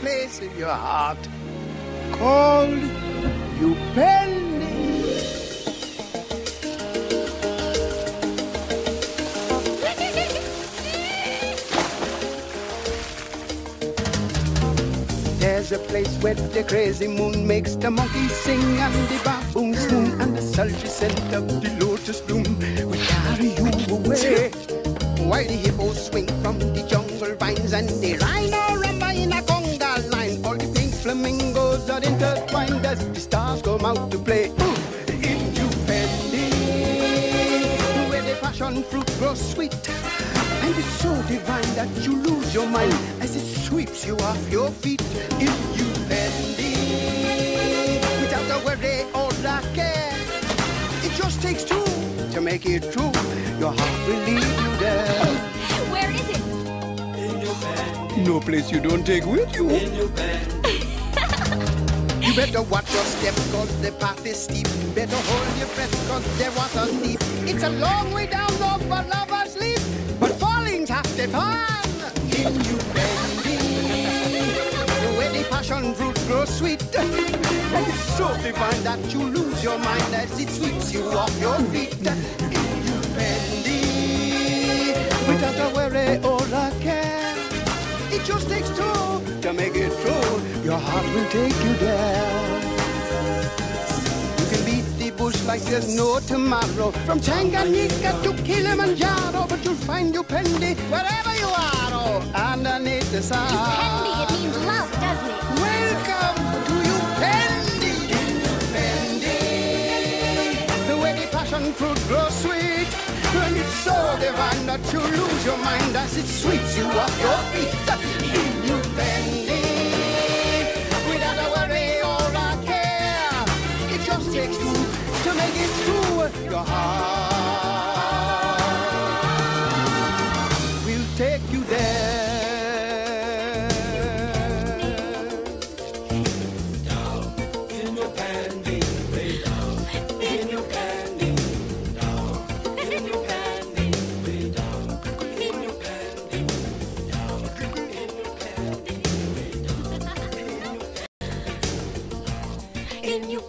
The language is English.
place in your heart called you penny. There's a place where the crazy moon makes the monkeys sing and the baboon swoon and the sultry scent of the lotus bloom will carry you away. While the hippos swing from the jungle vines and the rhino flamingos are intertwined as the stars come out to play. Ooh, Into Upendi, where the passion fruit grows sweet. And it's so divine that you lose your mind as it sweeps you off your feet. If you Fendi, without a worry or a care, it just takes two to make it true. Your heart will lead you there. Where is it? In your bed No place you don't take with you. Better watch your step cause the path is steep. Better hold your breath cause the water's deep. It's a long way down low for lovers leap. But falling's half the fun. In you bending. The way the passion fruit grows sweet. So divine that you lose your mind as it sweeps you off your feet. In you bending. Without a worry or a care. It just takes two will take you there. You can beat the bush like there's no tomorrow. From Tanganyika to Kilimanjaro, but you'll find Upendi wherever you are. Oh, underneath the sun. Pendy, it means love, doesn't it? Welcome to you, Pendy. Pendy. The way the passion fruit grows sweet. And it's so divine that you lose your mind as it sweeps you off your feet. your heart. We'll take you there. Down in Upendi, down in your down in your down in your down in your.